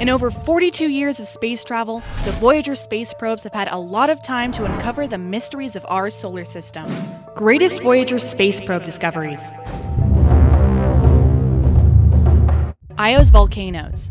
In over 42 years of space travel, the Voyager space probes have had a lot of time to uncover the mysteries of our solar system. Greatest Voyager space probe discoveries Io's volcanoes.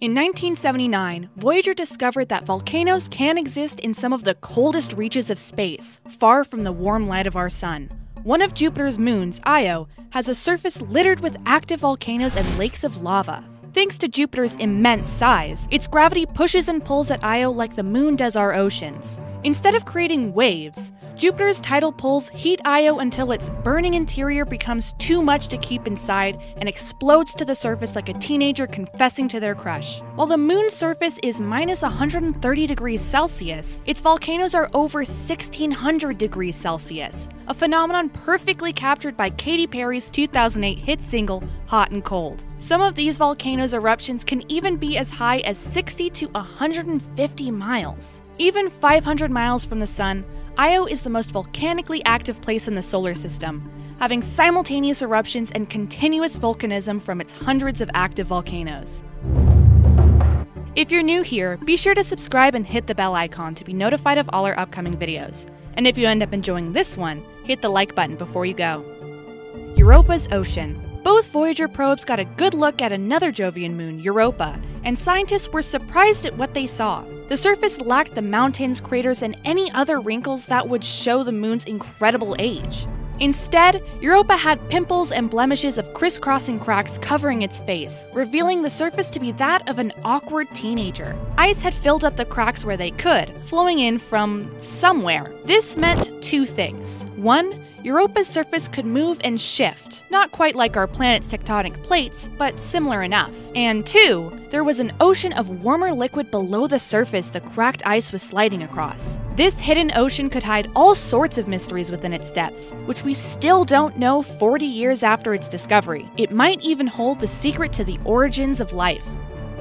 In 1979, Voyager discovered that volcanoes can exist in some of the coldest reaches of space, far from the warm light of our sun. One of Jupiter's moons, Io, has a surface littered with active volcanoes and lakes of lava. Thanks to Jupiter's immense size, its gravity pushes and pulls at Io like the moon does our oceans. Instead of creating waves, Jupiter's tidal pulls heat Io until its burning interior becomes too much to keep inside and explodes to the surface like a teenager confessing to their crush. While the moon's surface is minus 130 degrees Celsius, its volcanoes are over 1600 degrees Celsius, a phenomenon perfectly captured by Katy Perry's 2008 hit single, Hot and Cold. Some of these volcanoes' eruptions can even be as high as 60 to 150 miles. Even 500 miles from the sun, Io is the most volcanically active place in the solar system, having simultaneous eruptions and continuous volcanism from its hundreds of active volcanoes. If you're new here, be sure to subscribe and hit the bell icon to be notified of all our upcoming videos. And if you end up enjoying this one, hit the like button before you go. Europa's Ocean. Both Voyager probes got a good look at another Jovian moon, Europa, and scientists were surprised at what they saw. The surface lacked the mountains, craters, and any other wrinkles that would show the moon's incredible age. Instead, Europa had pimples and blemishes of crisscrossing cracks covering its face, revealing the surface to be that of an awkward teenager. Ice had filled up the cracks where they could, flowing in from somewhere. This meant two things. One, Europa's surface could move and shift, not quite like our planet's tectonic plates, but similar enough. And two, there was an ocean of warmer liquid below the surface the cracked ice was sliding across. This hidden ocean could hide all sorts of mysteries within its depths, which we still don't know 40 years after its discovery. It might even hold the secret to the origins of life.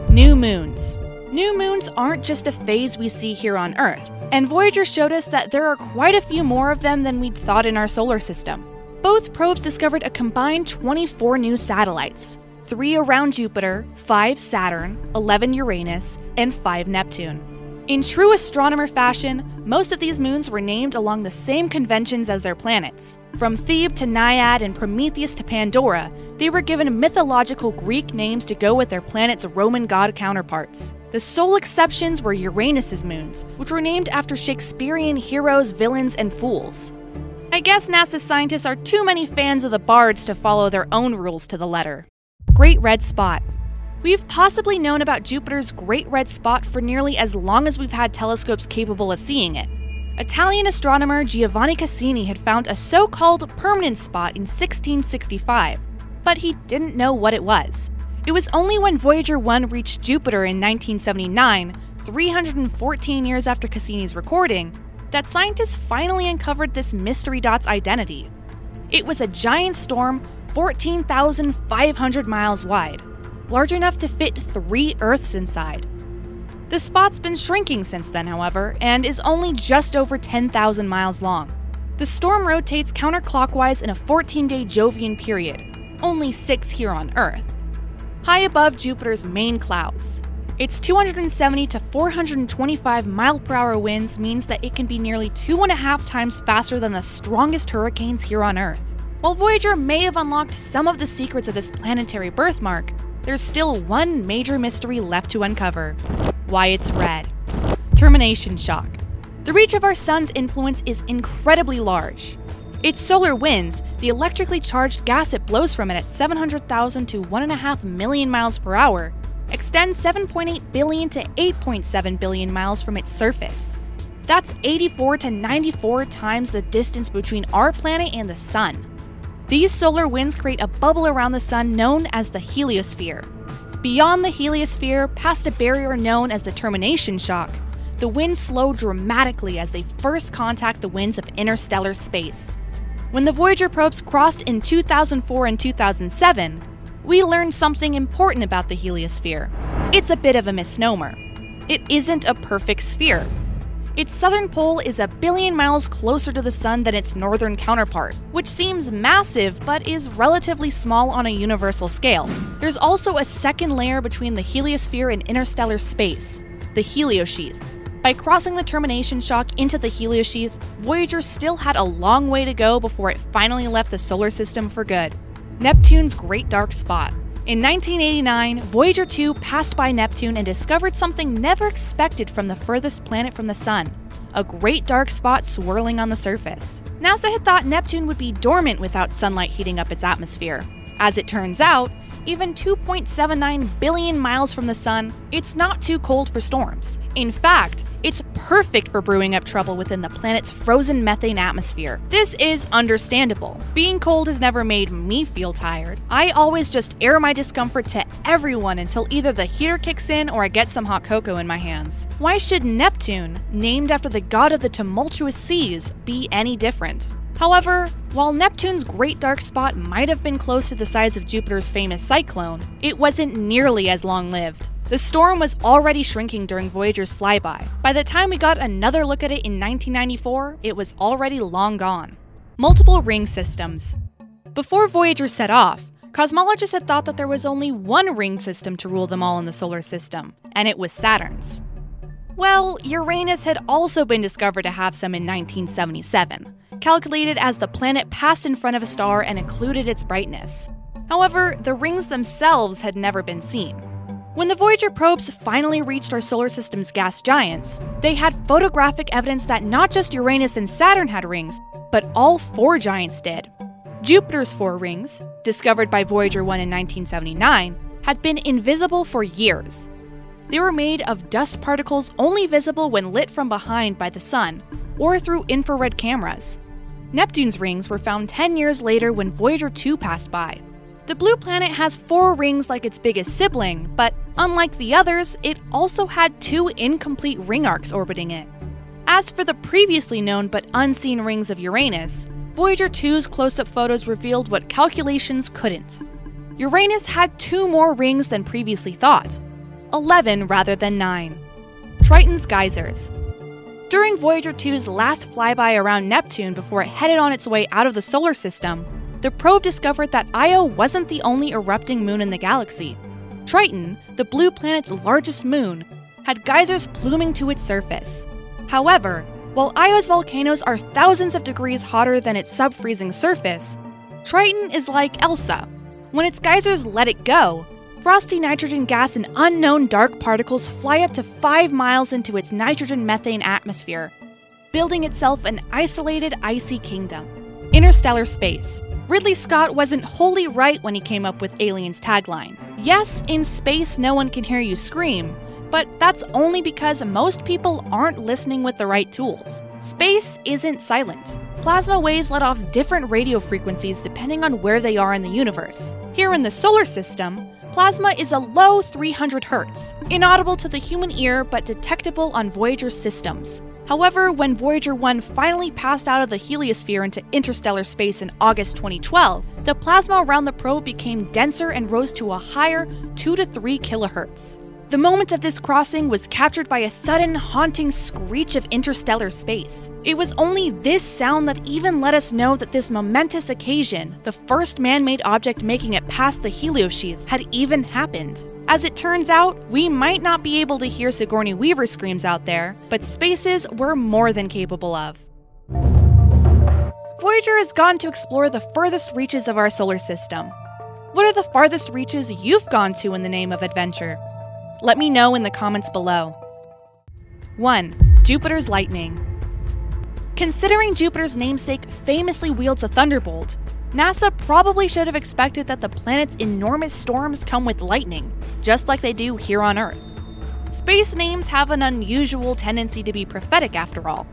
New moons. New moons aren't just a phase we see here on Earth, and Voyager showed us that there are quite a few more of them than we'd thought in our solar system. Both probes discovered a combined 24 new satellites 3 around Jupiter, 5 Saturn, 11 Uranus, and 5 Neptune. In true astronomer fashion, most of these moons were named along the same conventions as their planets. From Thebe to Naiad and Prometheus to Pandora, they were given mythological Greek names to go with their planet's Roman god counterparts. The sole exceptions were Uranus's moons, which were named after Shakespearean heroes, villains, and fools. I guess NASA scientists are too many fans of the bards to follow their own rules to the letter. Great Red Spot. We've possibly known about Jupiter's Great Red Spot for nearly as long as we've had telescopes capable of seeing it. Italian astronomer Giovanni Cassini had found a so called permanent spot in 1665, but he didn't know what it was. It was only when Voyager 1 reached Jupiter in 1979, 314 years after Cassini's recording, that scientists finally uncovered this mystery dot's identity. It was a giant storm 14,500 miles wide, large enough to fit three Earths inside. The spot's been shrinking since then, however, and is only just over 10,000 miles long. The storm rotates counterclockwise in a 14 day Jovian period, only six here on Earth high above Jupiter's main clouds. Its 270 to 425 mile per hour winds means that it can be nearly two and a half times faster than the strongest hurricanes here on Earth. While Voyager may have unlocked some of the secrets of this planetary birthmark, there's still one major mystery left to uncover why it's red. Termination shock. The reach of our sun's influence is incredibly large. Its solar winds, the electrically charged gas it blows from it at 700,000 to 1.5 million miles per hour, extends 7.8 billion to 8.7 billion miles from its surface. That's 84 to 94 times the distance between our planet and the Sun. These solar winds create a bubble around the Sun known as the heliosphere. Beyond the heliosphere, past a barrier known as the termination shock, the winds slow dramatically as they first contact the winds of interstellar space. When the Voyager probes crossed in 2004 and 2007, we learned something important about the heliosphere. It's a bit of a misnomer. It isn't a perfect sphere. Its southern pole is a billion miles closer to the Sun than its northern counterpart, which seems massive but is relatively small on a universal scale. There's also a second layer between the heliosphere and interstellar space, the heliosheath. By crossing the termination shock into the heliosheath, Voyager still had a long way to go before it finally left the solar system for good. Neptune's Great Dark Spot. In 1989, Voyager 2 passed by Neptune and discovered something never expected from the furthest planet from the Sun a great dark spot swirling on the surface. NASA had thought Neptune would be dormant without sunlight heating up its atmosphere. As it turns out, even 2.79 billion miles from the sun, it's not too cold for storms. In fact, it's perfect for brewing up trouble within the planet's frozen methane atmosphere. This is understandable. Being cold has never made me feel tired. I always just air my discomfort to everyone until either the heater kicks in or I get some hot cocoa in my hands. Why should Neptune, named after the god of the tumultuous seas, be any different? However, while Neptune's great dark spot might have been close to the size of Jupiter's famous cyclone, it wasn't nearly as long lived. The storm was already shrinking during Voyager's flyby. By the time we got another look at it in 1994, it was already long gone. Multiple ring systems. Before Voyager set off, cosmologists had thought that there was only one ring system to rule them all in the solar system, and it was Saturn's. Well, Uranus had also been discovered to have some in 1977, calculated as the planet passed in front of a star and occluded its brightness. However, the rings themselves had never been seen. When the Voyager probes finally reached our solar system's gas giants, they had photographic evidence that not just Uranus and Saturn had rings, but all four giants did. Jupiter's four rings, discovered by Voyager 1 in 1979, had been invisible for years. They were made of dust particles only visible when lit from behind by the sun or through infrared cameras. Neptune's rings were found 10 years later when Voyager 2 passed by. The blue planet has four rings like its biggest sibling, but unlike the others, it also had two incomplete ring arcs orbiting it. As for the previously known but unseen rings of Uranus, Voyager 2's close up photos revealed what calculations couldn't. Uranus had two more rings than previously thought 11 rather than 9. Triton's geysers. During Voyager 2's last flyby around Neptune before it headed on its way out of the solar system, the probe discovered that Io wasn't the only erupting moon in the galaxy. Triton, the blue planet's largest moon, had geysers pluming to its surface. However, while Io's volcanoes are thousands of degrees hotter than its sub freezing surface, Triton is like Elsa. When its geysers let it go, frosty nitrogen gas and unknown dark particles fly up to 5 miles into its nitrogen methane atmosphere, building itself an isolated icy kingdom. Interstellar space. Ridley Scott wasn't wholly right when he came up with Alien's tagline. Yes, in space no one can hear you scream, but that's only because most people aren't listening with the right tools. Space isn't silent. Plasma waves let off different radio frequencies depending on where they are in the universe. Here in the solar system, plasma is a low 300 Hz, inaudible to the human ear but detectable on Voyager systems. However, when Voyager 1 finally passed out of the heliosphere into interstellar space in August 2012, the plasma around the probe became denser and rose to a higher 2 to 3 kilohertz. The moment of this crossing was captured by a sudden, haunting screech of interstellar space. It was only this sound that even let us know that this momentous occasion, the first man made object making it past the heliosheath, had even happened. As it turns out, we might not be able to hear Sigourney Weaver screams out there, but spaces we're more than capable of. Voyager has gone to explore the furthest reaches of our solar system. What are the farthest reaches you've gone to in the name of adventure? Let me know in the comments below. 1. Jupiter's Lightning. Considering Jupiter's namesake famously wields a thunderbolt, NASA probably should have expected that the planet's enormous storms come with lightning, just like they do here on Earth. Space names have an unusual tendency to be prophetic after all.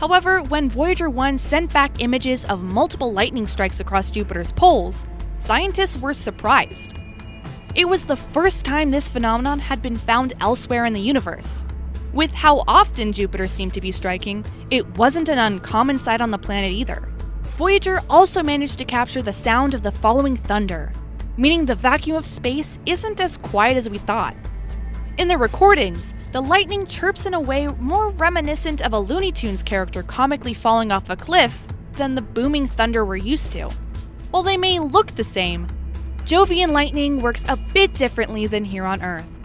However, when Voyager 1 sent back images of multiple lightning strikes across Jupiter's poles, scientists were surprised. It was the first time this phenomenon had been found elsewhere in the universe. With how often Jupiter seemed to be striking, it wasn't an uncommon sight on the planet either. Voyager also managed to capture the sound of the following thunder, meaning the vacuum of space isn't as quiet as we thought. In the recordings, the lightning chirps in a way more reminiscent of a Looney Tunes character comically falling off a cliff than the booming thunder we're used to. While they may look the same, Jovian lightning works a bit differently than here on Earth.